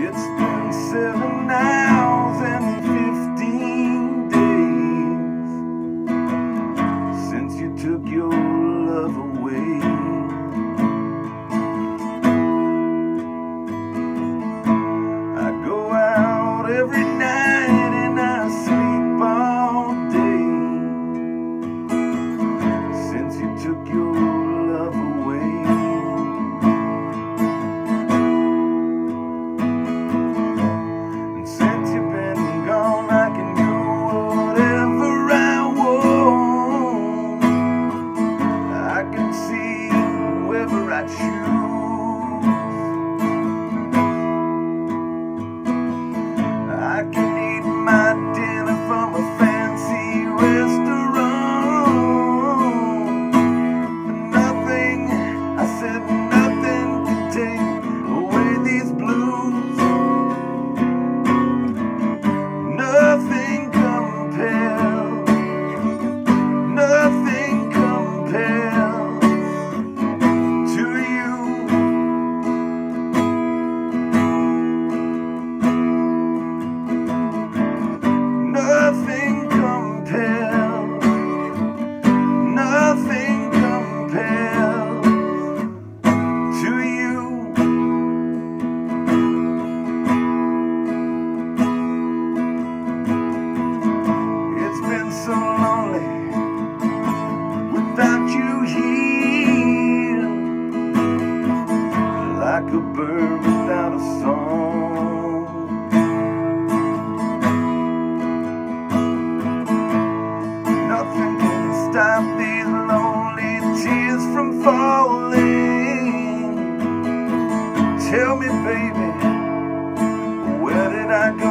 It's been seven hours I choose. I can bird without a song. Nothing can stop these lonely tears from falling. Tell me, baby, where did I go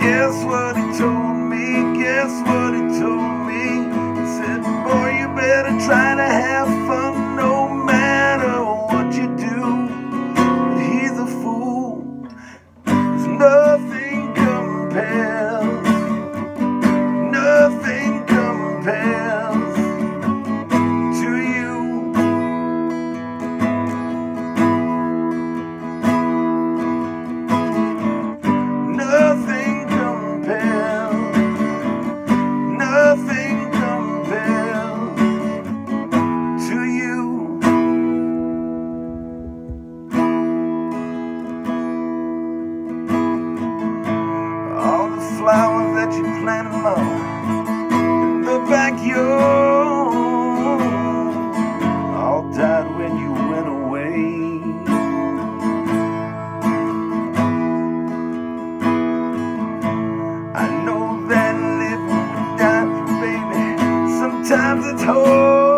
Guess what he told me? Guess what he told me? He said, Boy, you better try to have fun that you in the backyard, all died when you went away. I know that living without you, baby, sometimes it's hard.